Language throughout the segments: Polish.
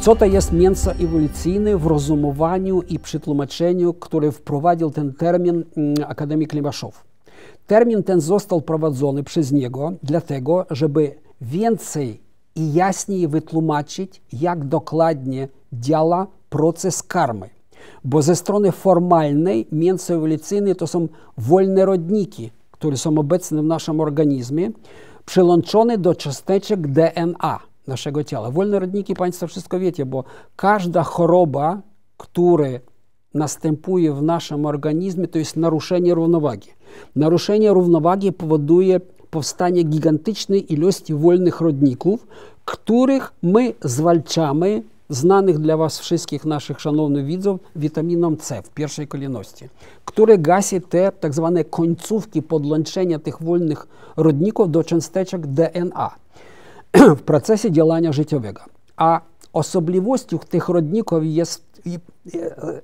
Co to jest mięso ewolucyjne w rozumowaniu i przetłumaczeniu, który wprowadził ten termin akademik Lewaszow? Termin ten został prowadzony przez niego dlatego, żeby więcej i jaśniej wytłumaczyć, jak dokładnie działa proces karmy. Bo ze strony formalnej mięso ewolucyjne to są wolne rodniki, które są obecne w naszym organizmie, przyłączone do cząsteczek DNA naszego ciała. Wolne rodniki, Państwo wszystko wiecie, bo każda choroba, która następuje w naszym organizmie, to jest naruszenie równowagi. Naruszenie równowagi powoduje powstanie gigantycznej ilości wolnych rodników, których my zwalczamy znanych dla Was wszystkich naszych szanownych widzów witaminą C w pierwszej kolejności, który gasi te tak zwane końcówki podłączenia tych wolnych rodników do cząsteczek DNA w procesie działania życiowego. A osobliwością tych rodników jest,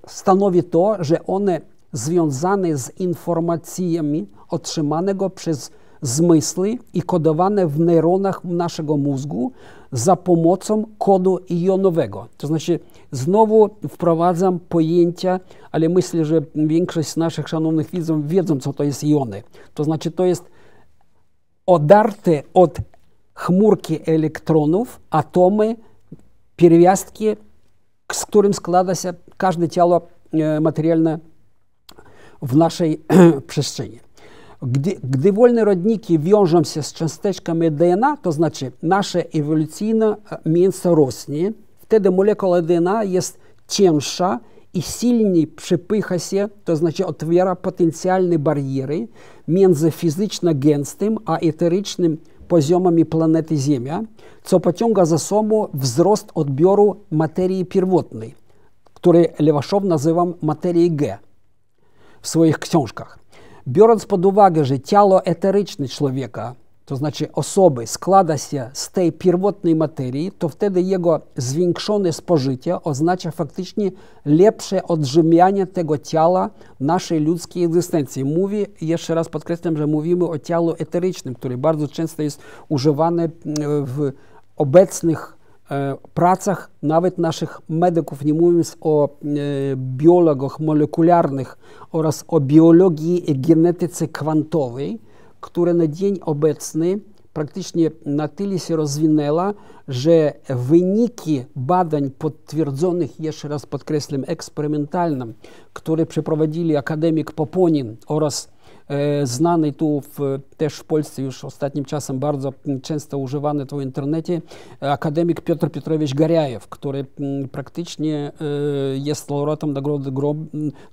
stanowi to, że one związane z informacjami otrzymanego przez zmysły i kodowane w neuronach naszego mózgu za pomocą kodu jonowego. To znaczy, znowu wprowadzam pojęcia, ale myślę, że większość z naszych szanownych widzów wiedzą, co to jest jony. To znaczy, to jest odarte od elektronów atomy, pierwiastki, z którym składa się każde ciało materialne w naszej przestrzeni. Gdy, gdy wolne rodniki wiążą się z cząsteczkami DNA, to znaczy nasze ewolucyjne mięso rośnie, wtedy molekula DNA jest cięższa i silniej przepycha się, to znaczy otwiera potencjalne bariery między fizycznie gęstym a eterycznym poziomami planety Ziemia, co pociąga za sobą wzrost odbioru materii pierwotnej, który Lewaszow nazywa materii G w swoich książkach. Biorąc pod uwagę, że ciało eteryczne człowieka, to znaczy osoby, składa się z tej pierwotnej materii, to wtedy jego zwiększone spożycie oznacza faktycznie lepsze odżywianie tego ciała naszej ludzkiej egzystencji. Mówię, jeszcze raz podkreślam, że mówimy o ciału eterycznym, które bardzo często jest używane w obecnych pracach nawet naszych medyków, nie mówiąc o biologach molekularnych oraz o biologii i genetyce kwantowej, która na dzień obecny praktycznie na tyle się rozwinęła, że wyniki badań potwierdzonych, jeszcze raz podkreślam, eksperymentalnym, które przeprowadzili akademik Poponin oraz e, znany tu w, też w Polsce już ostatnim czasem bardzo często używany tu w internecie, akademik Piotr Piotrowicz Gariajew, który m, praktycznie e, jest laureatem Nagrody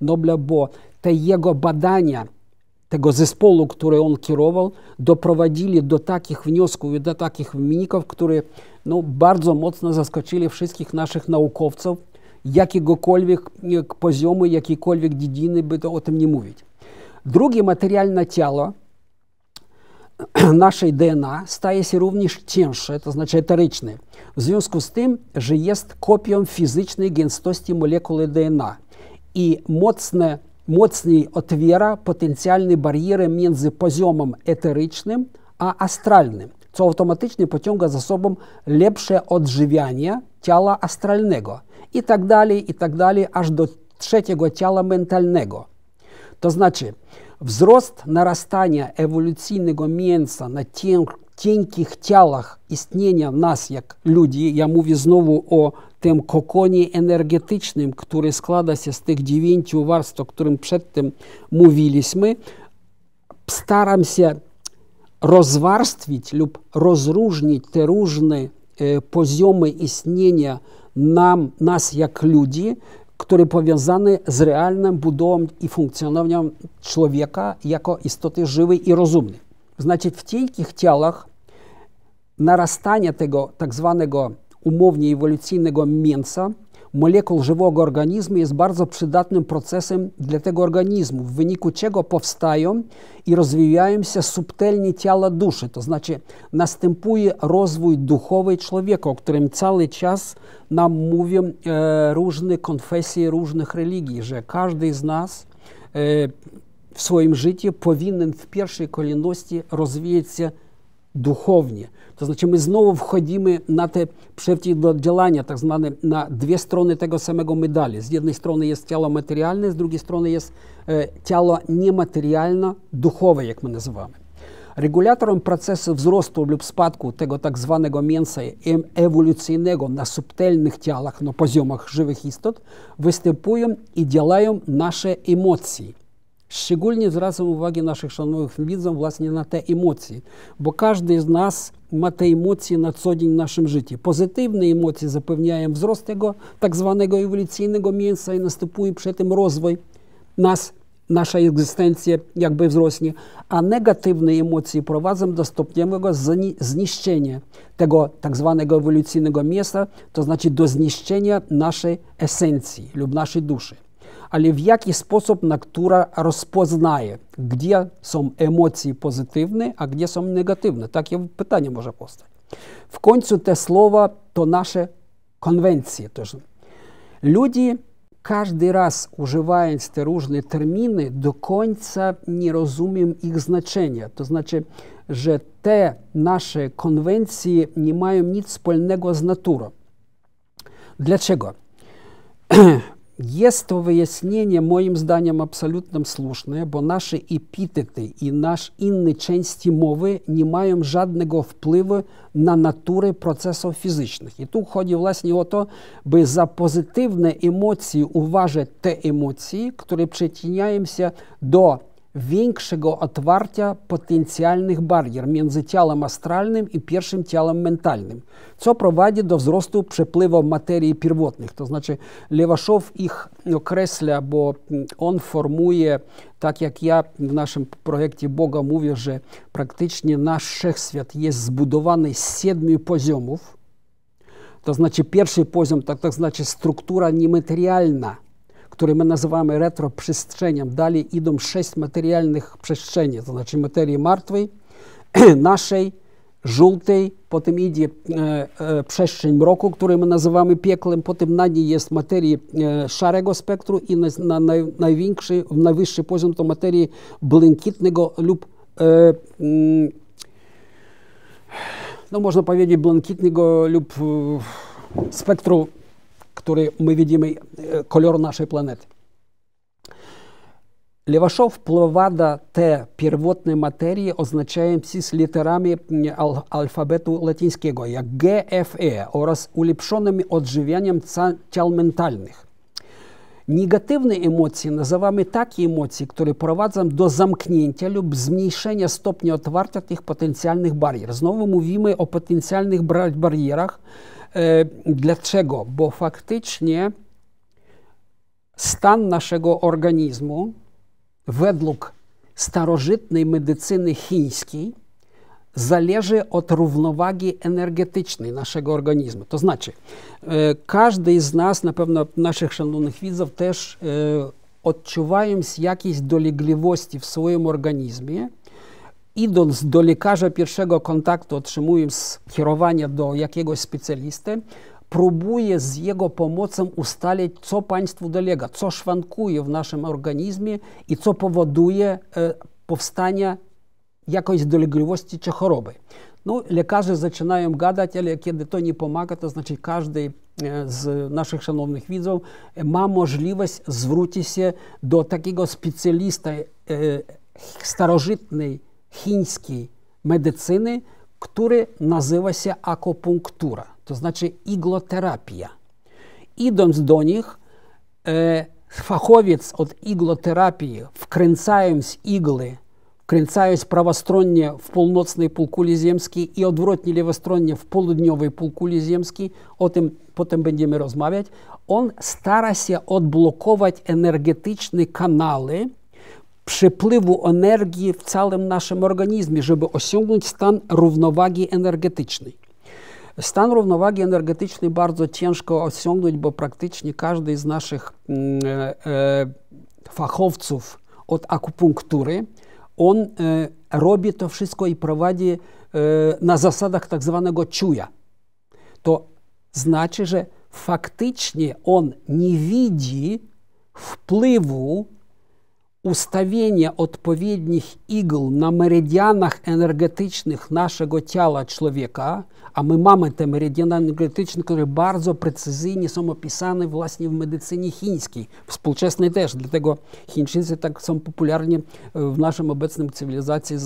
Nobla, bo te jego badania tego zespołu, który on kierował, doprowadzili do takich wniosków i do takich wyników, które no, bardzo mocno zaskoczyli wszystkich naszych naukowców, jakiegokolwiek poziomu, jakiejkolwiek dziedziny, by to o tym nie mówić. Drugie materialne ciało naszej DNA staje się również cięższe, to znaczy eteryczne, w związku z tym, że jest kopią fizycznej gęstości molekuły DNA i mocne mocniej otwiera potencjalne bariery między poziomem eterycznym a astralnym, co automatycznie pociąga za sobą lepsze odżywianie ciała astralnego i tak dalej, i tak dalej, aż do trzeciego ciała mentalnego. To znaczy, wzrost narastania ewolucyjnego mięsa na cienkich ciałach istnienia nas jak ludzi, ja mówię znowu o tym kokonie energetycznym, który składa się z tych dziewięciu warstw, o którym przedtem mówiliśmy, staram się rozwarstwić lub rozróżnić te różne poziomy istnienia nam, nas jak ludzi, które powiązane z realną budową i funkcjonowaniem człowieka jako istoty żywej i rozumnej. Znaczy w cienkich ciałach narastanie tego tak zwanego umownie ewolucyjnego mięsa, molekul żywego organizmu jest bardzo przydatnym procesem dla tego organizmu, w wyniku czego powstają i rozwijają się subtelnie ciała duszy, to znaczy następuje rozwój duchowy człowieka, o którym cały czas nam mówią e, różne konfesje różnych religii, że każdy z nas e, w swoim życiu powinien w pierwszej kolejności rozwijać się duchownie. To znaczy my znowu wchodzimy na te przeciwdziałania, tak zwane na dwie strony tego samego medali. Z jednej strony jest ciało materialne, z drugiej strony jest e, ciało niematerialne, duchowe, jak my nazywamy. Regulatorem procesu wzrostu lub spadku tego tak zwanego mięsa ewolucyjnego na subtelnych ciałach, na poziomach żywych istot, występują i działają nasze emocje. Szczególnie zwracam uwagę naszych szanownych widzów właśnie na te emocje, bo każdy z nas ma te emocje na co dzień w naszym życiu. Pozytywne emocje zapewniają wzrost tego tak zwanego ewolucyjnego mięsa i następuje przy tym rozwój nas, nasza egzystencja jakby wzrośnie, a negatywne emocje prowadzą do stopniowego zniszczenia tego tak zwanego ewolucyjnego mięsa, to znaczy do zniszczenia naszej esencji lub naszej duszy ale w jaki sposób natura rozpoznaje, gdzie są emocje pozytywne, a gdzie są negatywne. Takie pytanie może powstać. W końcu te słowa to nasze konwencje też. Ludzie każdy raz używając te różne terminy, do końca nie rozumiem ich znaczenia. To znaczy, że te nasze konwencje nie mają nic wspólnego z naturą. Dlaczego? Jest to wyjaśnienie moim zdaniem absolutnie słuszne, bo nasze epitety i nasz inne części mowy nie mają żadnego wpływu na naturę procesów fizycznych. I tu chodzi właśnie o to, by za pozytywne emocje uważać te emocje, które przyczyniają się do większego otwarcia potencjalnych barier między ciałem astralnym i pierwszym ciałem mentalnym, co prowadzi do wzrostu przepływu materii pierwotnych. To znaczy Lewaszow ich określa, bo on formuje, tak jak ja w naszym projekcie Boga mówię, że praktycznie nasz wszechświat jest zbudowany z siedmiu poziomów. To znaczy pierwszy poziom, tak, to znaczy struktura niematerialna, które my nazywamy retroprzestrzenią. Dalej idą sześć materialnych przestrzeni, to znaczy materii martwej, naszej, żółtej, potem idzie e, e, przestrzeń mroku, którą my nazywamy pieklem, potem na niej jest materii e, szarego spektru i na, na największy, najwyższy poziom to materii błękitnego lub e, mm, no można powiedzieć błękitnego lub e, spektru który my widzimy kolor naszej planety. Lewaszow wpływa te pierwotne materie oznaczające z literami al alfabetu łacińskiego, jak G, F, E oraz ulepszonymi odżywianiem ciał mentalnych. Negatywne emocje nazywamy takie emocje, które prowadzą do zamknięcia lub zmniejszenia stopnia otwarcia tych potencjalnych barier. Znowu mówimy o potencjalnych barierach, E, dlaczego? Bo faktycznie stan naszego organizmu według starożytnej medycyny chińskiej zależy od równowagi energetycznej naszego organizmu. To znaczy, e, każdy z nas, na pewno naszych szanownych widzów też e, odczuwając jakieś dolegliwości w swoim organizmie, idąc do lekarza pierwszego kontaktu, otrzymując kierowanie do jakiegoś specjalisty, próbuje z jego pomocą ustalić, co państwu dolega, co szwankuje w naszym organizmie i co powoduje e, powstanie jakiejś dolegliwości czy choroby. No, lekarze zaczynają gadać, ale kiedy to nie pomaga, to znaczy każdy e, z naszych szanownych widzów ma możliwość zwrócić się do takiego specjalisty e, starożytnej e, będziemy rozmawiać, on stara się odblokować energetyczne kanały, przepływu energii w całym naszym organizmie, żeby osiągnąć stan równowagi energetycznej. Stan równowagi energetycznej bardzo ciężko osiągnąć, bo praktycznie każdy z naszych mm, e, e, fachowców od akupunktury, on e, robi to wszystko i prowadzi na zasadach tak zwanego czuja. To znaczy, że faktycznie on nie widzi wpływu ustawienie odpowiednich igł na meridianach energetycznych naszego ciała człowieka, a my mamy te meridiany energetyczne, które bardzo precyzyjnie są opisane właśnie w medycynie chińskiej, współczesnej też, dlatego Chińczycy tak są popularni w naszym obecnym cywilizacji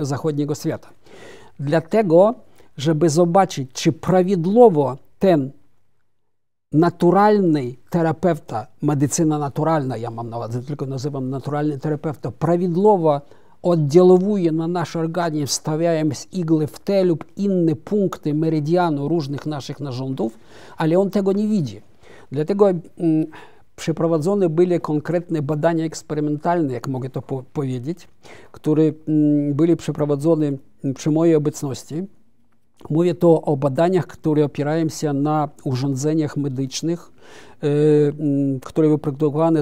zachodniego świata. Dlatego, żeby zobaczyć, czy prawidłowo ten naturalny terapeuta, medycyna naturalna, ja mam na uwadze, tylko nazywam naturalny terapeuta, prawidłowo oddziałuje na nasz organizm, stawiając igły w te lub inne punkty meridianu różnych naszych narządów, ale on tego nie widzi. Dlatego mm, przeprowadzone były konkretne badania eksperymentalne, jak mogę to po powiedzieć, które mm, były przeprowadzone przy mojej obecności. Mówię to o badaniach, opierają się na urządzeniach medycznych,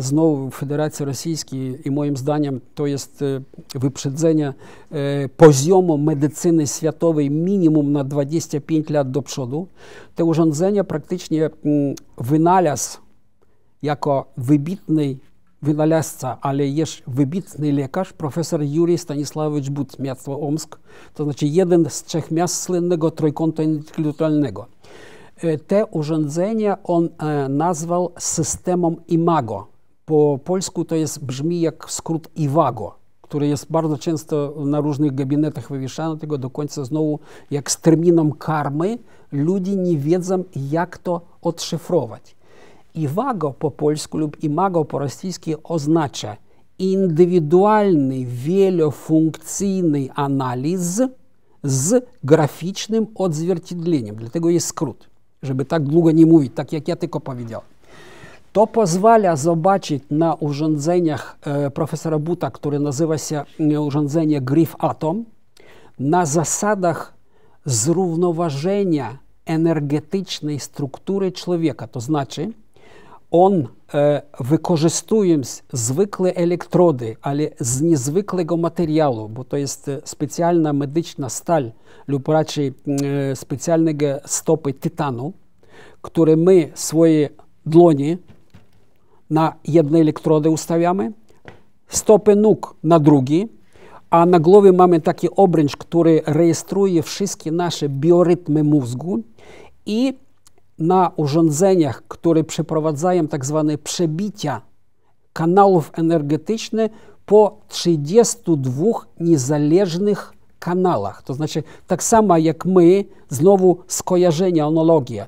znowu w Federacji Rosyjskiej i moim zdaniem to jest wyprzedzenie poziomu medycyny światowej minimum na 25 lat do przodu. Te urządzenia praktycznie wynalazł jako wybitny wynalazca, ale jest wybitny lekarz, profesor Jurij Stanisławowicz But, miasto Omsk, to znaczy jeden z trzech miast słynnego trójkąta intelektualnego. Te urządzenia on nazwał systemem IMAGO. Po polsku to jest, brzmi jak skrót IWAGO, który jest bardzo często na różnych gabinetach wywieszany, tego do końca znowu jak z terminem karmy, ludzie nie wiedzą, jak to odszyfrować. Iwago po polsku lub imago po rosyjsku oznacza indywidualny, wielofunkcyjny analiz z graficznym odzwierciedleniem. Dlatego jest skrót, żeby tak długo nie mówić, tak jak ja tylko powiedziałem. To pozwala zobaczyć na urządzeniach e, profesora Buta, które nazywa się urządzenie Griff Atom, na zasadach zrównoważenia energetycznej struktury człowieka. To znaczy, on e, wykorzystując zwykłe elektrody, ale z niezwykłego materiału, bo to jest specjalna medyczna stal lub raczej e, specjalnego stopy tytanu, które my swoje dłonie na jedne elektrody ustawiamy, stopy nóg na drugi, a na głowie mamy taki obręcz, który rejestruje wszystkie nasze biorytmy mózgu i na urządzeniach, które przeprowadzają tak zwane przebicia kanałów energetycznych po 32 niezależnych kanałach. To znaczy, tak samo jak my, znowu skojarzenie, analogia.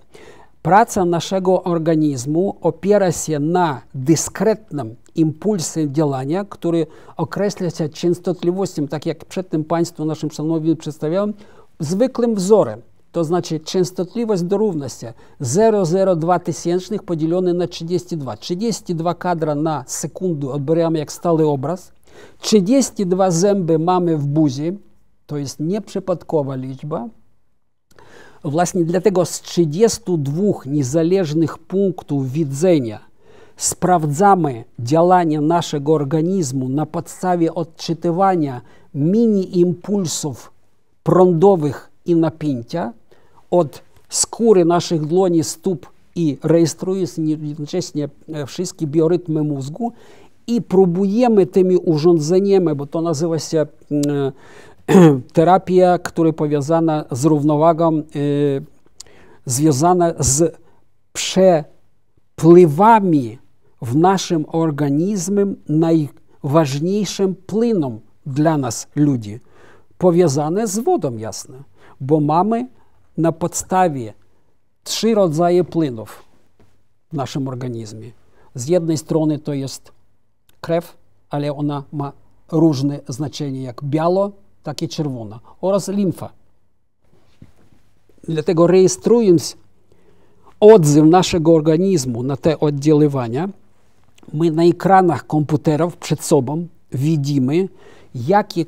Praca naszego organizmu opiera się na dyskretnym impulsie działania, który określa się częstotliwością, tak jak przedtem Państwu naszym szanownym przedstawiałem, zwykłym wzorem to znaczy częstotliwość dorówna się 0,02 tysięcznych podzielone na 32. 32 kadra na sekundę odbieramy jak stały obraz. 32 zęby mamy w buzi, to jest nieprzypadkowa liczba. Właśnie dlatego z 32 niezależnych punktów widzenia sprawdzamy działanie naszego organizmu na podstawie odczytywania mini impulsów prądowych i napięcia od skóry naszych dłoni, stóp i rejestruje jednocześnie wszystkie biorytmy mózgu i próbujemy tymi urządzeniami, bo to nazywa się terapia, która powiązana z równowagą, związana z przepływami w naszym organizmie najważniejszym płynem dla nas ludzi, powiązane z wodą jasne, bo mamy na podstawie trzy rodzaje płynów w naszym organizmie. Z jednej strony to jest krew, ale ona ma różne znaczenie, jak biało, tak i czerwona, oraz limfa. Dlatego rejestrując odzew naszego organizmu na te oddziaływania, my na ekranach komputerów przed sobą widzimy, jakie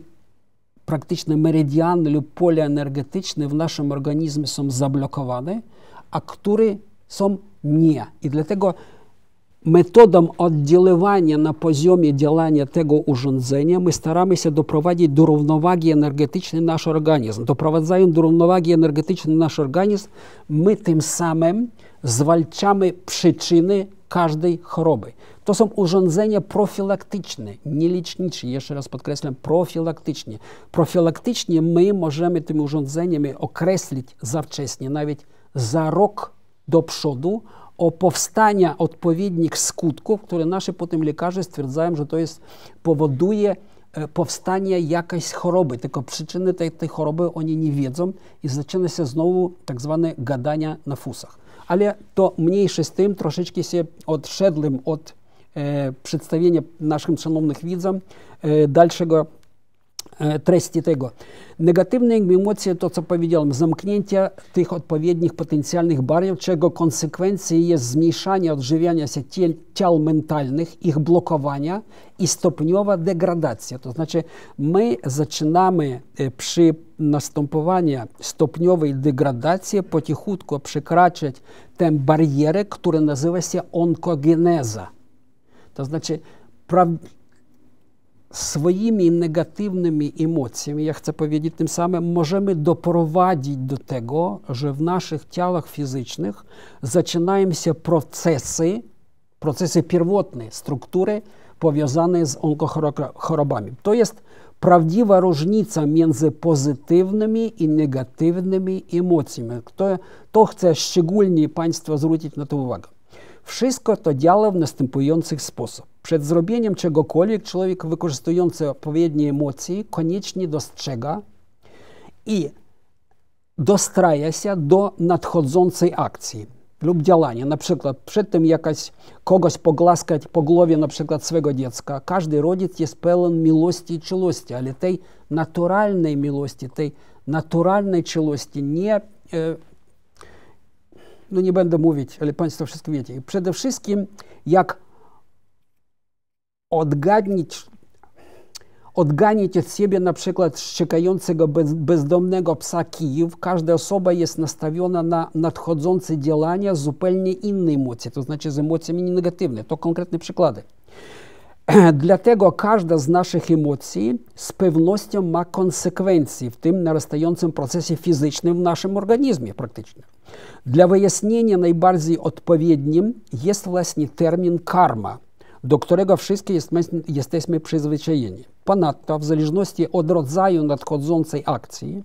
praktyczne meridiany lub pole energetyczne w naszym organizmie są zablokowane, a które są nie. I dlatego metodą oddziaływania na poziomie działania tego urządzenia my staramy się doprowadzić do równowagi energetycznej nasz organizm. Doprowadzając do równowagi energetycznej nasz organizm, my tym samym zwalczamy przyczyny każdej choroby. To są urządzenia profilaktyczne, nie lecznicze. Jeszcze raz podkreślam, profilaktycznie. Profilaktycznie my możemy tymi urządzeniami określić zawcześnie, nawet za rok do przodu, o powstania odpowiednich skutków, które nasi potem lekarze stwierdzają, że to jest, powoduje powstanie jakiejś choroby, tylko przyczyny tej, tej choroby oni nie wiedzą i zaczyna się znowu tak zwane gadania na fusach. Ale to mniejsze z tym, troszeczkę się odszedłem od e, przedstawienia naszym szanownych widzom e, dalszego treści tego. Negatywne emocje, to co powiedziałem, zamknięcie tych odpowiednich potencjalnych barier, czego konsekwencją jest zmniejszanie odżywiania się ciel, ciał mentalnych, ich blokowania i stopniowa degradacja. To znaczy my zaczynamy przy następowaniu stopniowej degradacji po cichutku przekraczać tę barierę, która nazywa się onkogeneza. To znaczy swoimi negatywnymi emocjami, ja chcę powiedzieć tym samym, możemy doprowadzić do tego, że w naszych ciałach fizycznych zaczynają się procesy, procesy pierwotne, struktury powiązane z onkochorobami. To jest prawdziwa różnica między pozytywnymi i negatywnymi emocjami. To, to chcę szczególnie Państwa zwrócić na to uwagę. Wszystko to działa w następujący sposób. Przed zrobieniem czegokolwiek człowiek wykorzystujący odpowiednie emocje koniecznie dostrzega i dostraja się do nadchodzącej akcji lub działania. Na przykład przed tym jakaś kogoś pogłaskać po głowie na przykład swego dziecka. Każdy rodzic jest pełen miłości i czułości, ale tej naturalnej miłości, tej naturalnej czułości nie e, no nie będę mówić, ale Państwo wszystko wiecie. Przede wszystkim jak odgadnić, odganić od siebie na przykład szczekającego bez, bezdomnego psa kijów, każda osoba jest nastawiona na nadchodzące działania zupełnie inne emocje, to znaczy z emocjami negatywnymi. To konkretne przykłady. Dlatego każda z naszych emocji z pewnością ma konsekwencje w tym narastającym procesie fizycznym w naszym organizmie praktycznie. Dla wyjaśnienia najbardziej odpowiednim jest właśnie termin karma, do którego wszystkie jest, jesteśmy przyzwyczajeni. Ponadto, w zależności od rodzaju nadchodzącej akcji,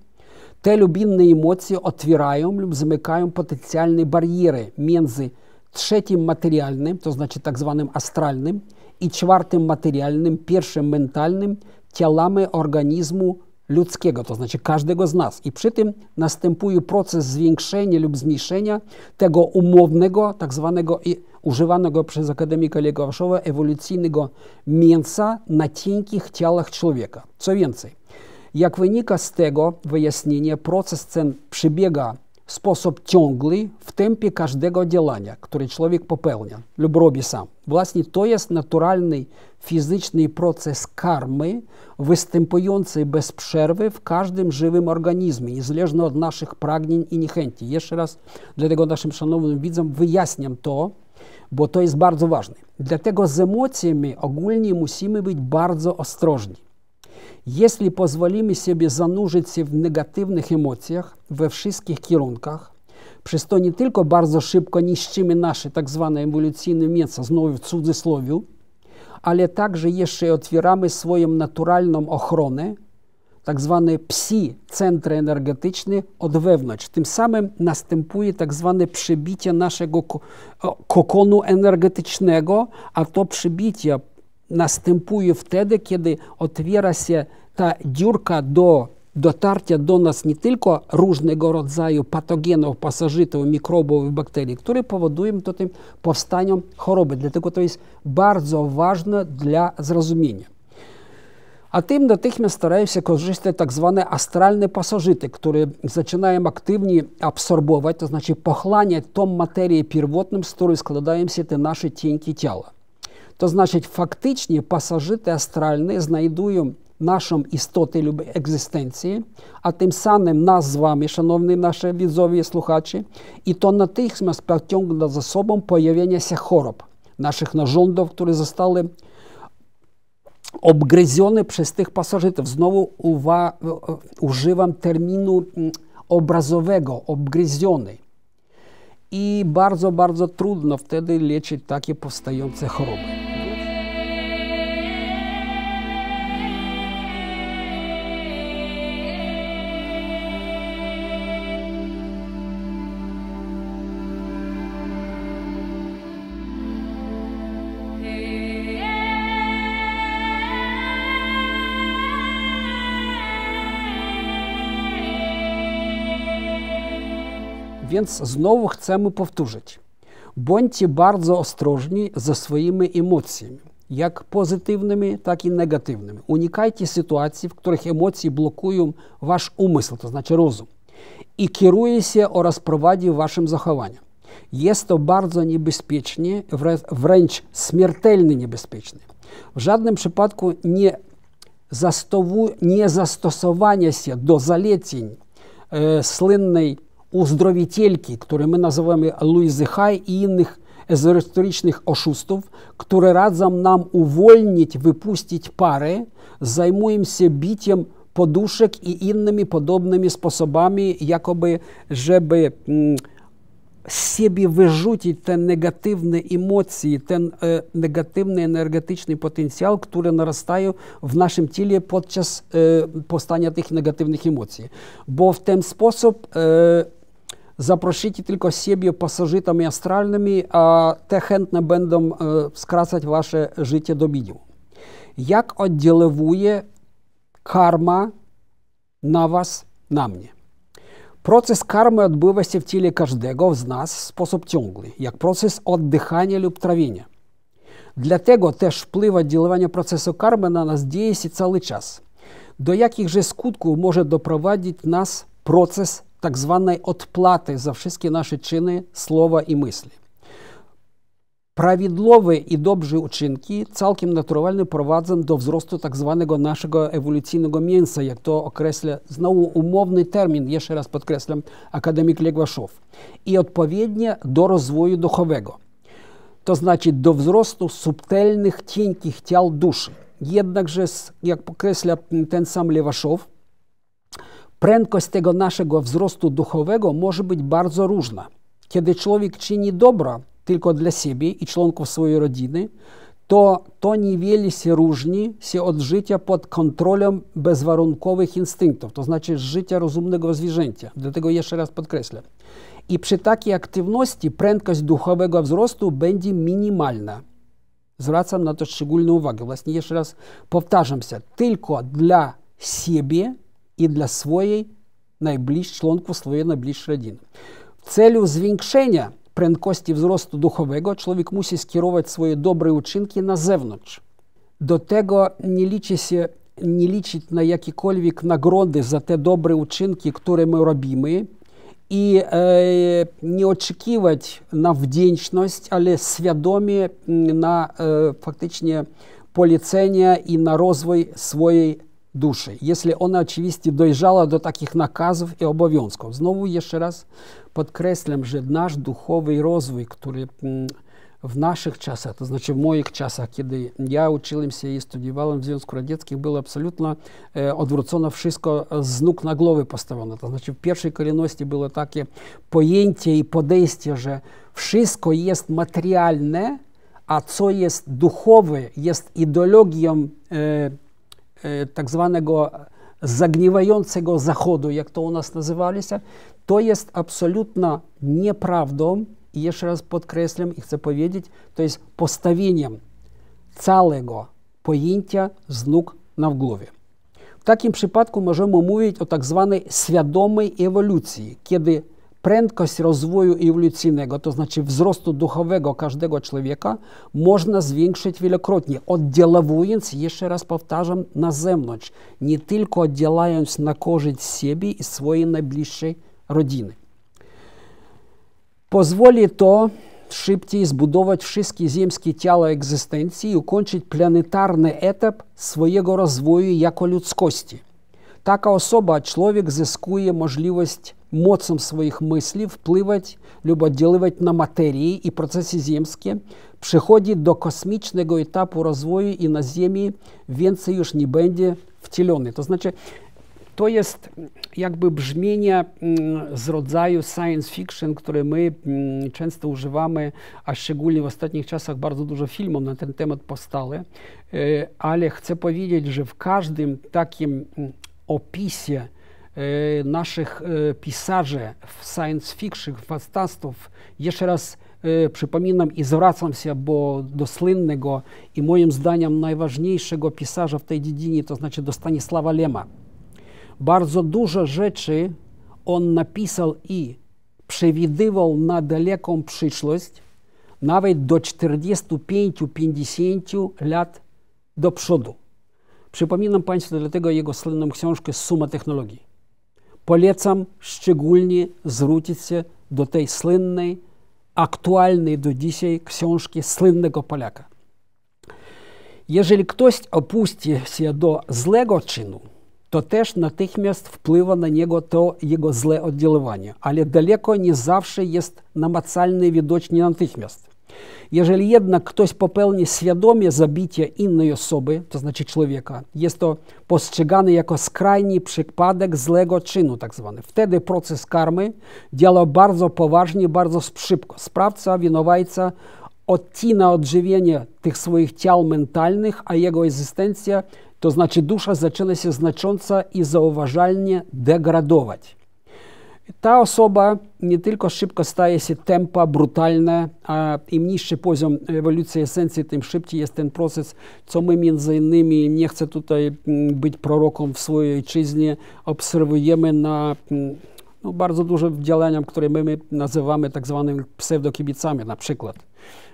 te lub inne emocje otwierają lub zamykają potencjalne bariery między trzecim materialnym, to znaczy tak zwanym astralnym, i czwartym materialnym, pierwszym mentalnym, ciałami organizmu ludzkiego, to znaczy każdego z nas. I przy tym następuje proces zwiększenia lub zmniejszenia tego umownego, tak zwanego używanego przez akademika Legowszowa ewolucyjnego mięsa na cienkich ciałach człowieka. Co więcej, jak wynika z tego wyjaśnienia, proces ten przebiega w sposób ciągły w tempie każdego działania, które człowiek popełnia lub robi sam. Właśnie to jest naturalny fizyczny proces karmy, występujący bez przerwy w każdym żywym organizmie, niezależnie od naszych pragnień i niechęci. Jeszcze raz dlatego naszym szanownym widzom wyjaśniam to, bo to jest bardzo ważne. Dlatego z emocjami ogólnie musimy być bardzo ostrożni. Jeśli pozwolimy sobie zanurzyć się w negatywnych emocjach we wszystkich kierunkach, przez to nie tylko bardzo szybko niszczymy nasze tak zwane ewolucyjne mięso, znowu w cudzysłowie, ale także jeszcze otwieramy swoją naturalną ochronę, tak zwane psi centry energetyczne od wewnątrz. Tym samym następuje tak zwane przebicie naszego kokonu energetycznego, a to przebicie ta dziurka do dotarcia do nas nie tylko różnego rodzaju patogenów, pasożytów, mikrobów i bakterii, które powodują to tym powstaniem choroby. Dlatego to jest bardzo ważne dla zrozumienia. A tym natychmiast starają się korzystać tak zwane astralne pasożyty, które zaczynają aktywnie absorbować, to znaczy pochłaniać tą materię pierwotną, z której składają się te nasze cienkie ciała. Pasożyty astralne znajdują naszą istotę lub egzystencję, a tym samym nas z wami, szanowni nasze widzowie i słuchacze, i to natychmiast pociąga za sobą pojawienie się chorób, naszych narządów, które zostały obgryzione przez tych pasożytów. Znowu uwa, używam terminu obrazowego, obgryziony. i bardzo, bardzo trudno wtedy leczyć takie powstające choroby. Więc znowu chcemy powtórzyć. Bądźcie bardzo ostrożni ze swoimi emocjami, jak pozytywnymi, tak i negatywnymi. Unikajcie sytuacji, w których emocje blokują wasz umysł, to znaczy rozum, i kieruje się oraz prowadzi waszym zachowaniem. Jest to bardzo niebezpieczne, wręcz śmiertelnie niebezpieczne. W żadnym przypadku nie, nie zastosowanie się do zaleceń e, słynnej uzdrowicielki, które my nazywamy Louise Hay i innych ezoterycznych oszustów, które radzą nam uwolnić, wypuścić pary, zajmują się biciem poduszek i innymi podobnymi sposobami, jakoby, żeby mm, z siebie wyrzucić te negatywne emocje, ten e, negatywny energetyczny potencjał, który narastają w naszym ciele podczas e, powstania tych negatywnych emocji. Bo w ten sposób e, zaproszycie tylko siebie pasożytami astralnymi, a te chętne będą e, skracać wasze życie do minimum. Jak oddziałuje karma na was, na mnie? Proces karmy odbywa się w ciele każdego z nas w sposób ciągły, jak proces oddychania lub trawienia. Dlatego też wpływ oddziaływania procesu karmy na nas dzieje się cały czas. Do jakichże skutków może doprowadzić nas proces tak zwanej odpłaty za wszystkie nasze czyny, słowa i myśli. Prawidłowe i dobrze uczynki całkiem naturalnie prowadzą do wzrostu tak zwanego naszego ewolucyjnego mięsa, jak to określa znowu umowny termin, jeszcze raz podkreślam, akademik Ległaszow, i odpowiednie do rozwoju duchowego, to znaczy do wzrostu subtelnych, cienkich ciał duszy. Jednakże, jak podkreśla ten sam Lewaszow, prędkość tego naszego wzrostu duchowego może być bardzo różna. Kiedy człowiek czyni dobro tylko dla siebie i członków swojej rodziny, to to niewiele się różni się od życia pod kontrolą bezwarunkowych instynktów, to znaczy życia rozumnego zwierzęcia. Dlatego jeszcze raz podkreślę. I przy takiej aktywności prędkość duchowego wzrostu będzie minimalna. Zwracam na to szczególną uwagę. Właśnie jeszcze raz powtarzam się. Tylko dla siebie i dla swojej najbliższych członków swojej najbliższej rodziny. W celu zwiększenia prędkości wzrostu duchowego człowiek musi skierować swoje dobre uczynki na zewnątrz. Do tego nie liczy się nie liczyć na jakiekolwiek nagrody za te dobre uczynki, które my robimy i e, nie oczekiwać na wdzięczność, ale świadomie na e, faktycznie polecenie i na rozwój swojej duszy, jeśli ona oczywiście dojrzała do takich nakazów i obowiązków. Znowu jeszcze raz podkreślam, że nasz duchowy rozwój, który mm, w naszych czasach, to znaczy w moich czasach, kiedy ja uczyłem się i studiowałem w Związku Radzieckim, było absolutnie e, odwrócone wszystko z nóg na głowę postawione. To znaczy w pierwszej kolejności było takie pojęcie i podejście, że wszystko jest materialne, a co jest duchowe, jest ideologią e, tak zwanego zagniewającego Zachodu, jak to u nas nazywaliście, to jest absolutna nieprawdą i jeszcze raz podkreślam i chcę powiedzieć, to jest postawieniem całego pojęcia z nóg na głowie. W takim przypadku możemy mówić o tak zwanej świadomej ewolucji, kiedy prędkość rozwoju ewolucyjnego, to znaczy wzrostu duchowego każdego człowieka, można zwiększyć wielokrotnie, oddziaływując, jeszcze raz powtarzam, na zewnątrz, nie tylko oddziałając na korzyść siebie i swojej najbliższej rodziny. Pozwoli to szybciej zbudować wszystkie ziemskie ciała egzystencji i ukończyć planetarny etap swojego rozwoju jako ludzkości. Osoba, człowiek zyskuje możliwość mocą swoich myśli wpływać lub oddziaływać na materię i procesy ziemskie, przechodzi do kosmicznego etapu rozwoju i na Ziemi więcej już nie będzie wcielony. To znaczy, to jest jakby brzmienie z rodzaju science fiction, które my często używamy, a szczególnie w ostatnich czasach bardzo dużo filmów na ten temat powstały, ale chcę powiedzieć, że w każdym takim opisie naszych pisarzy w science fiction, fantastów, jeszcze raz przypominam i zwracam się bo do słynnego i moim zdaniem najważniejszego pisarza w tej dziedzinie, to znaczy do Stanisława Lema. Bardzo dużo rzeczy on napisał i przewidywał na daleką przyszłość, nawet do 45-50 lat do przodu. Przypominam Państwu dlatego jego słynną książkę Suma technologii. Polecam szczególnie zwrócić się do tej słynnej, aktualnej do dzisiaj książki słynnego Polaka. Jeżeli ktoś opuści się do złego czynu, to też natychmiast wpływa na niego to jego złe oddziaływanie, ale daleko nie zawsze jest namacalne i natychmiast. Jeżeli jednak ktoś popełni świadomie zabicie innej osoby, to znaczy człowieka, jest to postrzegane jako skrajny przypadek złego czynu, tak zwany. Wtedy proces karmy działa bardzo poważnie, bardzo szybko. Sprawca, winowajca odcina odżywienie tych swoich ciał mentalnych, a jego egzystencja, to znaczy dusza, zaczyna się znacząco i zauważalnie degradować. Ta osoba nie tylko szybko staje się tempa, brutalna, a im niższy poziom ewolucji esencji, tym szybciej jest ten proces, co my między innymi, nie chcę tutaj być proroką w swojej ojczyźnie, obserwujemy na no, bardzo dużo działaniach, które my nazywamy tak zwanymi pseudokibicami na przykład.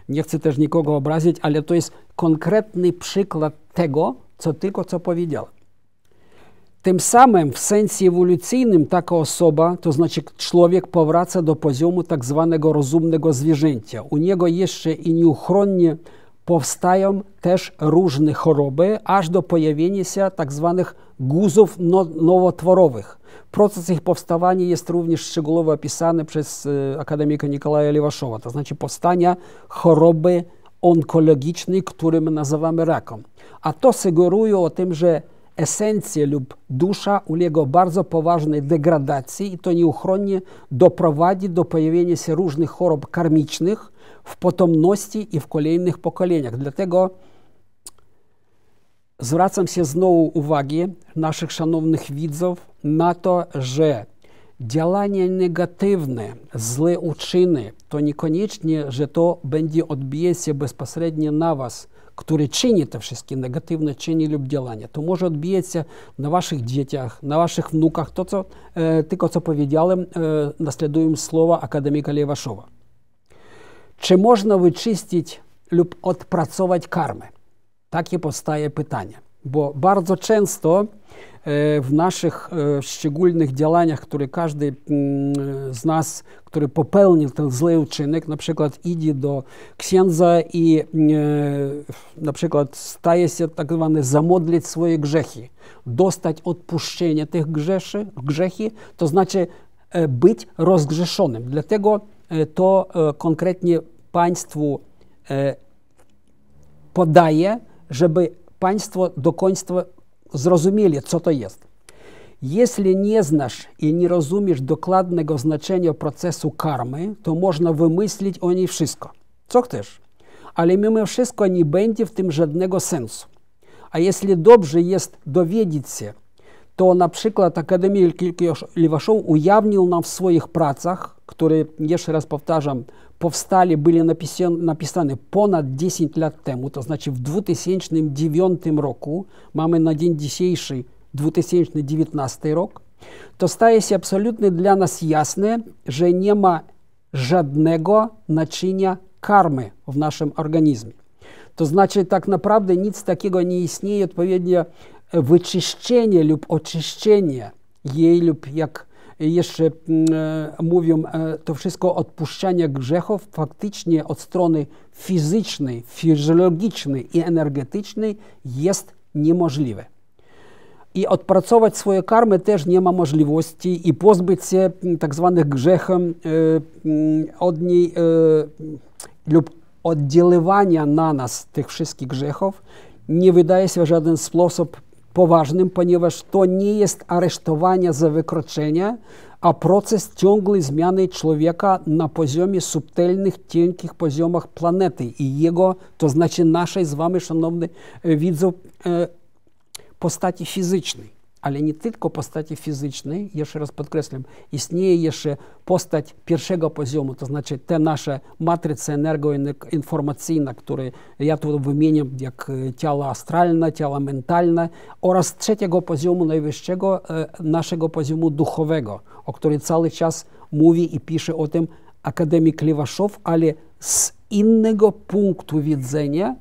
Nie chcę też nikogo obrazić, ale to jest konkretny przykład tego, co tylko co powiedziałem. Tym samym w sensie ewolucyjnym taka osoba, to znaczy człowiek powraca do poziomu tak zwanego rozumnego zwierzęcia. U niego jeszcze i nieuchronnie powstają też różne choroby, aż do pojawienia się tak zwanych guzów nowotworowych. Proces ich powstawania jest również szczegółowo opisany przez akademika Nikolaja Lewaszowa, to znaczy powstania choroby onkologicznej, które my nazywamy rakiem. A to sugeruje o tym, że esencja lub dusza ulega bardzo poważnej degradacji i to nieuchronnie doprowadzi do pojawienia się różnych chorób karmicznych w potomności i w kolejnych pokoleniach. Dlatego zwracam się znowu uwagę naszych szanownych widzów na to, że działania negatywne, złe uczyny, to niekoniecznie, że to będzie odbijać się bezpośrednio na was, który czyni te wszystkie negatywne czyny lub działania. To może odbijać się na waszych dzieciach, na waszych wnukach. To, co, e, tylko co powiedziałem, e, naśladują słowa akademika Lewaszowa. Czy można wyczyścić lub odpracować karmę? Takie powstaje pytanie, bo bardzo często w naszych szczególnych działaniach, które każdy z nas, który popełnił ten zły uczynek, na przykład idzie do księdza i na przykład staje się tak zwany zamodlić swoje grzechy, dostać odpuszczenie tych grzeszy, grzechy, to znaczy być rozgrzeszonym. Dlatego to konkretnie państwu podaje, żeby państwo do końca zrozumieli, co to jest. Jeśli nie znasz i nie rozumiesz dokładnego znaczenia procesu karmy, to można wymyślić o niej wszystko, co chcesz. Ale mimo wszystko nie będzie w tym żadnego sensu. A jeśli dobrze jest dowiedzieć się, to na przykład Akademia Lewaszow ujawnił nam w swoich pracach, które, jeszcze raz powtarzam, powstali, byli napisane ponad 10 lat temu, to znaczy w 2009 roku, mamy na dzień dzisiejszy 2019 rok, to staje się absolutnie dla nas jasne, że nie ma żadnego naczynia karmy w naszym organizmie. To znaczy tak naprawdę nic takiego nie istnieje, odpowiednio wyczyszczenie lub oczyszczenie jej lub jak jeszcze mówią, to wszystko odpuszczanie grzechów faktycznie od strony fizycznej, fizjologicznej i energetycznej jest niemożliwe. I odpracować swoje karmy też nie ma możliwości i pozbyć się tak zwanych grzechem od niej lub oddziaływania na nas tych wszystkich grzechów nie wydaje się w żaden sposób poważnym, ponieważ to nie jest aresztowanie za wykroczenie, a proces ciągłej zmiany człowieka na poziomie subtelnych, cienkich poziomach planety i jego, to znaczy naszej z wami, szanowni widzów, postaci fizycznej ale nie tylko postaci fizycznej, jeszcze raz podkreślam, istnieje jeszcze postać pierwszego poziomu, to znaczy te nasze matryce energoinformacyjne, które ja tu wymieniam, jak ciało astralne, ciało mentalne oraz trzeciego poziomu najwyższego naszego poziomu duchowego, o którym cały czas mówi i pisze o tym akademik Lewaszow, ale z innego punktu widzenia,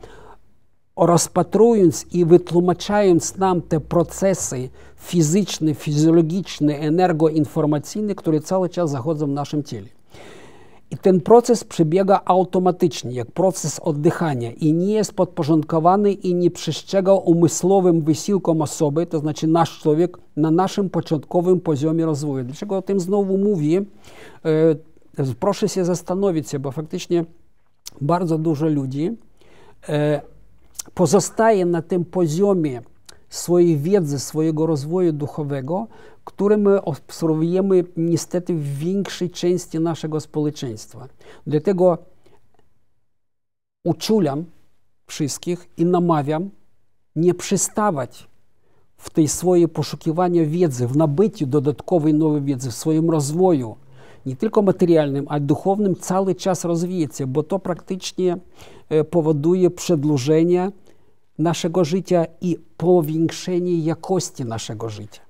rozpatrując i wytłumaczając nam te procesy fizyczne, fizjologiczne, energoinformacyjne, które cały czas zachodzą w naszym ciele. I ten proces przebiega automatycznie, jak proces oddychania i nie jest podporządkowany i nie przestrzega umysłowym wysiłkom osoby, to znaczy nasz człowiek na naszym początkowym poziomie rozwoju. Dlaczego o tym znowu mówię? Proszę się zastanowić bo faktycznie bardzo dużo ludzi pozostaje na tym poziomie swojej wiedzy, swojego rozwoju duchowego, który my obserwujemy niestety w większej części naszego społeczeństwa. Dlatego uczulam wszystkich i namawiam nie przestawać w tej swojej poszukiwaniu wiedzy, w nabyciu dodatkowej nowej wiedzy, w swoim rozwoju, nie tylko materialnym, ale duchownym cały czas rozwijać się, bo to praktycznie powoduje przedłużenie naszego życia i powiększenie jakości naszego życia.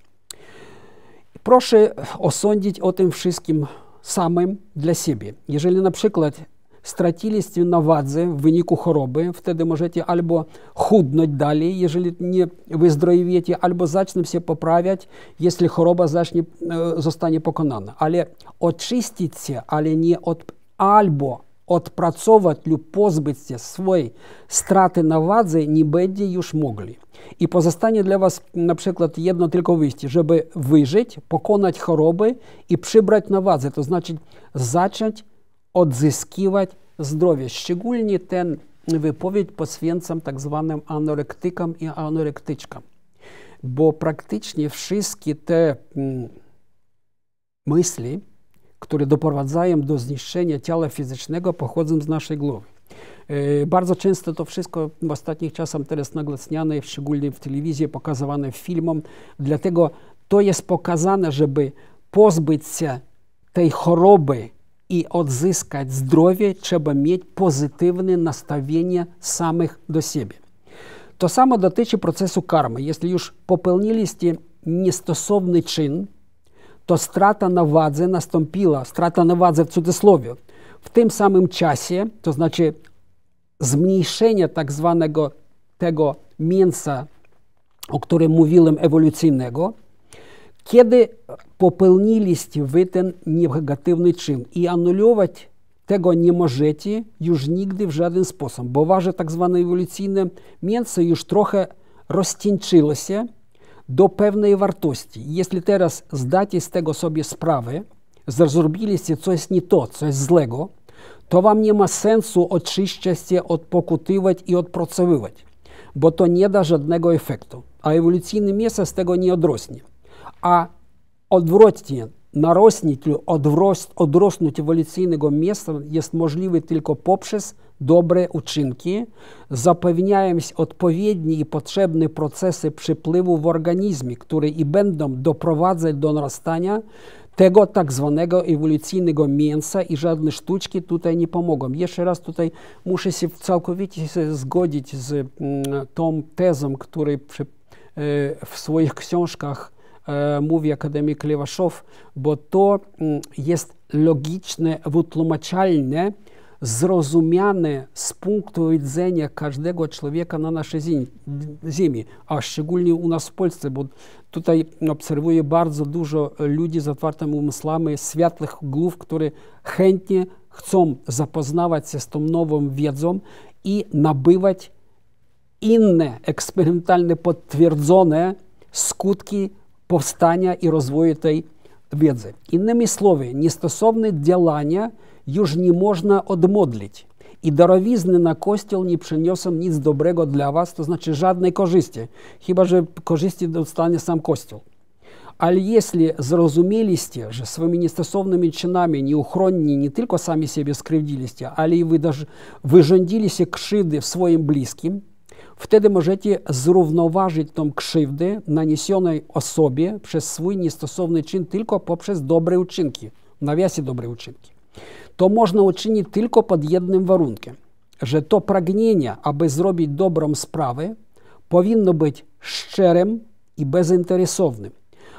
Proszę osądzić o tym wszystkim samym dla siebie. Jeżeli na przykład straciliście na wadze w wyniku choroby, wtedy możecie albo chudnąć dalej, jeżeli nie wyzdrowiecie, albo zaczną się poprawiać, jeśli choroba zacznie, zostanie pokonana. Ale oczyścić się, ale nie od, albo odpracować lub pozbyć się swojej straty na wadze nie będzie już mogli. I pozostanie dla Was na przykład jedno tylko wyjście, żeby wyżyć, pokonać choroby i przybrać na wadze, to znaczy zacząć odzyskiwać zdrowie. Szczególnie ten wypowiedź poświęcam tak zwanym anorektykom i anorektyczkom, bo praktycznie wszystkie te myśli, które doprowadzają do zniszczenia ciała fizycznego, pochodzą z naszej głowy. Bardzo często to wszystko w ostatnich czasach teraz nagłaśniane, szczególnie w telewizji, pokazywane filmom. Dlatego to jest pokazane, żeby pozbyć się tej choroby i odzyskać zdrowie, trzeba mieć pozytywne nastawienie samych do siebie. To samo dotyczy procesu karmy. Jeśli już popełniliście niestosowny czyn, to strata na wadze nastąpiła, strata na wadze w cudzysłowie, w tym samym czasie, to znaczy zmniejszenie tak zwanego tego mięsa, o którym mówiłem, ewolucyjnego, kiedy popełniliście wy ten negatywny czyn i anulować tego nie możecie już nigdy w żaden sposób, bo wasze tak zwane ewolucyjne mięso już trochę rozcieńczyło się, do pewnej wartości. Jeśli teraz zdacie z tego sobie sprawę, zrobiliście coś nie to, coś złego, to wam nie ma sensu oczyszczać się, odpokutywać i odpracowywać, bo to nie da żadnego efektu, a ewolucyjne mięso z tego nie odrośnie. A odwrotnie, narośnięcie lub odrosnąć ewolucyjnego mięsa jest możliwe tylko poprzez dobre uczynki, zapewniając odpowiednie i potrzebne procesy przepływu w organizmie, które i będą doprowadzać do narastania tego tak zwanego ewolucyjnego mięsa i żadne sztuczki tutaj nie pomogą. Jeszcze raz tutaj muszę się całkowicie zgodzić z mm, tą tezą, której e, w swoich książkach e, mówi akademik Lewaszow, bo to mm, jest logiczne, wytłumaczalne, zrozumiane z punktu widzenia każdego człowieka na naszej ziemi, a szczególnie u nas w Polsce, bo tutaj obserwuję bardzo dużo ludzi z otwartymi umysłami, światłych głów, które chętnie chcą zapoznawać się z tą nową wiedzą i nabywać inne eksperymentalne, potwierdzone skutki powstania i rozwoju tej wiedzy. Innymi słowy, niestosowne działania już nie można odmodlić. I darowizny na kościół nie przyniosą nic dobrego dla was, to znaczy żadnej korzyści, chyba że korzyści dostanie sam kościół. Ale jeśli zrozumieliście, że swoimi niestosownymi czynami nieuchronni nie tylko sami siebie skrzywdziliście, ale i wy wyrządziliście krzywdy swoim bliskim, wtedy możecie zrównoważyć tą krzywdę naniesionej osobie przez swój niestosowny czyn tylko poprzez dobre uczynki, w nawiasie dobre uczynki. To można uczynić tylko pod jednym warunkiem, że to pragnienie, aby zrobić dobrą sprawę, powinno być szczerym i bezinteresownym.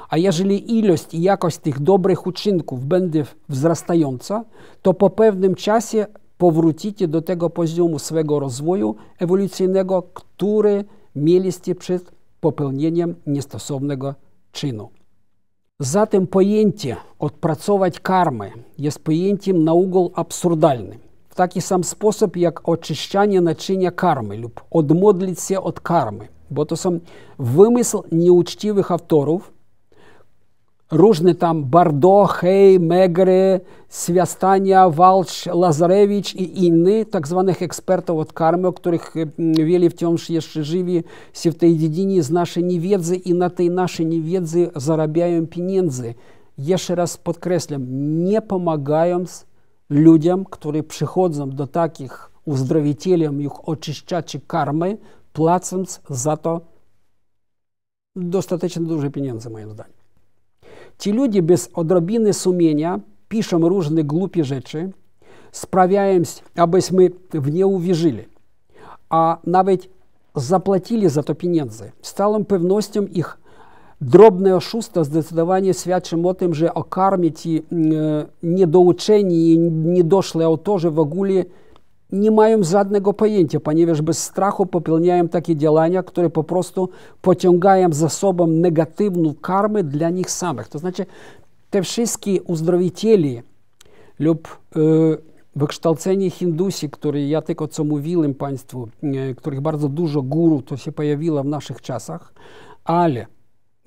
A jeżeli ilość i jakość tych dobrych uczynków będzie wzrastająca, to po pewnym czasie powrócicie do tego poziomu swego rozwoju ewolucyjnego, który mieliście przed popełnieniem niestosownego czynu. Karmę jest pojęciem na ogół absurdalnym. W taki sam sposób jak oczyszczanie naczynia karmy lub odmodlić się od karmy, bo to są wymysł nieuczciwych autorów, różne tam Bardo, Hej, Megry, Swiastania, Walcz, Lazarewicz i inni tak zwanych ekspertów od karmy, o których wiele wciąż jeszcze żywi się w tej dziedzinie z naszej niewiedzy i na tej naszej niewiedzy zarabiają pieniądze. Jeszcze raz podkreślam, nie pomagając ludziom, którzy przychodzą do takich uzdrowicieli, ich oczyszczaczy karmy, płacąc za to dostatecznie duże pieniądze, moim zdaniem. Ci ludzie bez odrobiny sumienia piszą różne głupie rzeczy, sprawiają, abyśmy w nie uwierzyli, a nawet zapłacili za to pieniądze. Z całą pewnością ich drobne oszustwa zdecydowanie świadczą o tym, że o karmie ci niedouczeni i niedoszli autorzy w ogóle nie mają żadnego pojęcia, ponieważ bez strachu popełniają takie działania, które po prostu pociągają za sobą negatywną karmę dla nich samych. To znaczy, te wszystkie uzdrowicieli lub e, wykształceni Hindusi, które ja tylko co mówiłem Państwu, e, których bardzo dużo guru to się pojawiło w naszych czasach, ale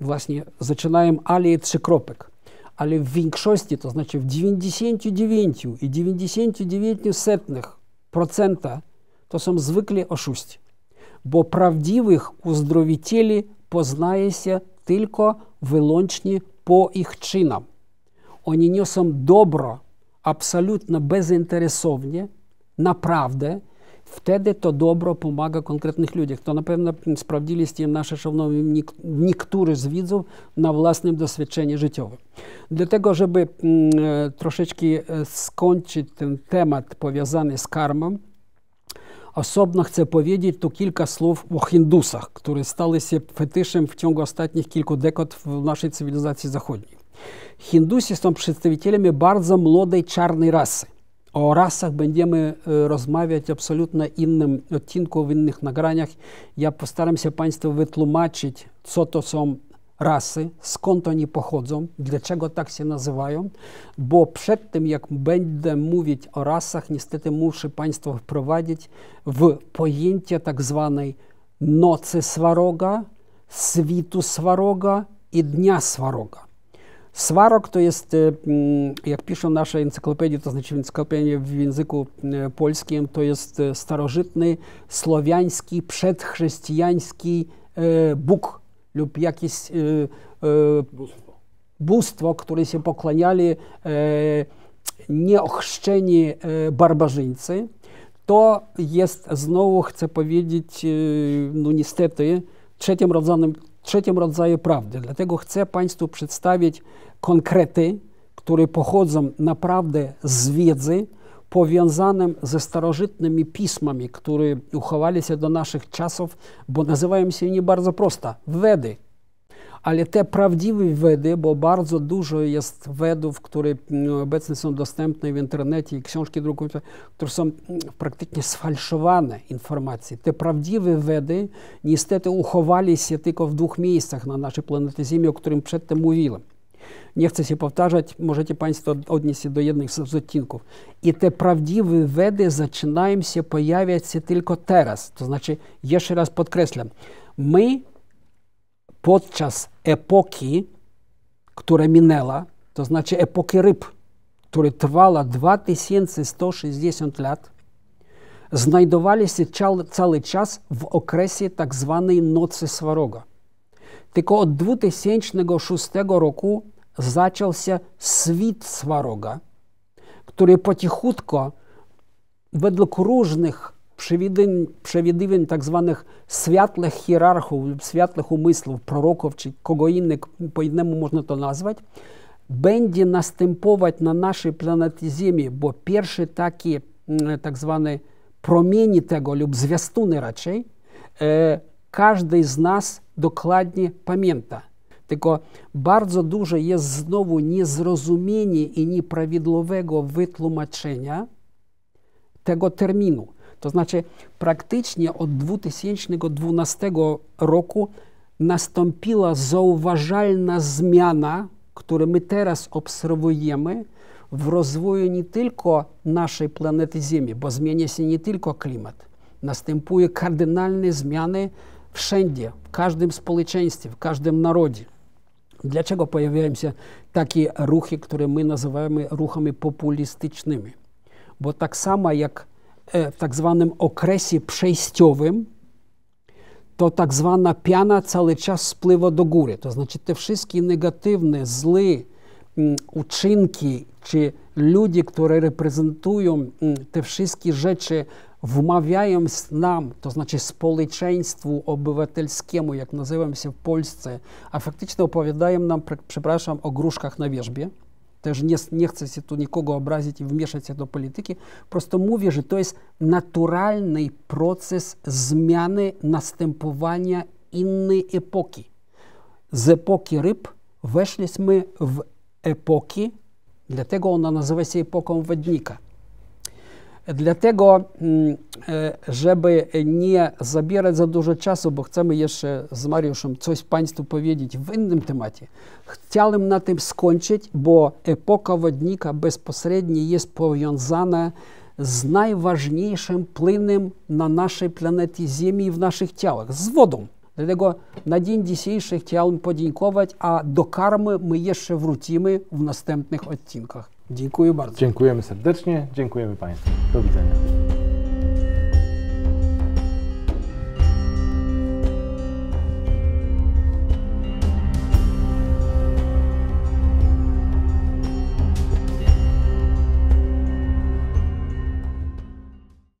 właśnie zaczynają ale i trzykropek. Ale w większości, to znaczy w 99 i 99 setnych procenta to są zwykle oszuści, bo prawdziwych uzdrowicieli poznaje się tylko wyłącznie po ich czynam. Oni niosą dobro absolutnie bezinteresownie, naprawdę, powiązany z karmą, Osobno chcę powiedzieć tu kilka słów o Hindusach, które stały się fetyszem w ciągu ostatnich kilku dekad w naszej cywilizacji zachodniej. Hindusi są przedstawicielami bardzo młodej czarnej rasy. O rasach będziemy rozmawiać absolutnie innym odcinku, w innych nagraniach. Ja postaram się Państwu wytłumaczyć, co to są rasy, skąd oni pochodzą, dlaczego tak się nazywają, bo przed tym, jak będę mówić o rasach, niestety muszę Państwa wprowadzić w pojęcie tak zwanej nocy Swaroga, switu Swaroga i dnia Swaroga. Swarok to jest, jak piszą nasze encyklopedie, to znaczy encyklopedie w języku polskim, to jest starożytny, słowiański, przedchrześcijański Bóg lub jakieś bóstwo. bóstwo, które się pokłaniali nieochrzczeni barbarzyńcy. To jest znowu, chcę powiedzieć, no niestety, trzecim rodzajem trzecim rodzaju prawdy. Dlatego chcę Państwu przedstawić konkrety, które pochodzą naprawdę z wiedzy powiązanym ze starożytnymi pismami, które uchowali się do naszych czasów, bo nazywają się nie bardzo prosto Wedy dużo jest Wedów, które obecnie są dostępne w internecie i książki drukują, które są praktycznie sfalszowane informacje. Te prawdziwe Wedy niestety uchowali się tylko w dwóch miejscach na naszej planecie Ziemi, o którym przedtem mówiłem. Nie chcę się powtarzać, możecie Państwo odnieść się do jednych z odcinków. I te prawdziwe Wedy zaczynają się pojawiać się tylko teraz. To znaczy, jeszcze raz podkreślam, my podczas epoki, która minęła, to znaczy epoki ryb, która trwała 2160 lat, znajdowaliśmy cały czas w okresie tak zwanej Nocy Swaroga. Tylko od 2006 roku zaczął Świt Swaroga, który po cichutko, według różnych przewidywań, przewidywań tak zwanych światłych hierarchów lub światłych umysłów, proroków czy kogo innego, po innemu można to nazwać, będzie następować na naszej planecie Ziemi, bo pierwszy taki tak zwany promieni tego lub zwiastuny raczej, e, każdy z nas dokładnie pamięta. Tylko bardzo dużo jest znowu niezrozumienia i nieprawidłowego wytłumaczenia tego terminu. To znaczy, praktycznie od 2012 roku nastąpiła zauważalna zmiana, którą my teraz obserwujemy w rozwoju nie tylko naszej planety Ziemi, bo zmienia się nie tylko klimat. Następuje kardynalne zmiany wszędzie, w każdym społeczeństwie, w każdym narodzie. Dlaczego pojawiają się takie ruchy, które my nazywamy ruchami populistycznymi? Bo tak samo jak w tak zwanym okresie przejściowym, to tak zwana piana cały czas spływa do góry. To znaczy te wszystkie negatywne, złe uczynki, czy ludzie, którzy reprezentują te wszystkie rzeczy, wmawiają nam, to znaczy społeczeństwu obywatelskiemu, jak nazywam się w Polsce, a faktycznie opowiadają nam, przepraszam, o gruszkach na wierzbie, też nie, nie chcę się tu nikogo obrazić i wmieszać się do polityki, prosto mówię, że to jest naturalny proces zmiany, następowania innej epoki. Z epoki ryb weszliśmy w epoki, dlatego ona nazywa się epoką wodnika. Dlatego, żeby nie zabierać za dużo czasu, bo chcemy jeszcze z Mariuszem coś Państwu powiedzieć w innym temacie, chciałem na tym skończyć, bo epoka wodnika bezpośrednio jest powiązana z najważniejszym płynem na naszej planecie Ziemi i w naszych ciałach, z wodą. Dlatego na dzień dzisiejszy chciałem podziękować, a do karmy my jeszcze wrócimy w następnych odcinkach. Dziękuję bardzo. Dziękujemy serdecznie, dziękujemy Państwu. Do widzenia.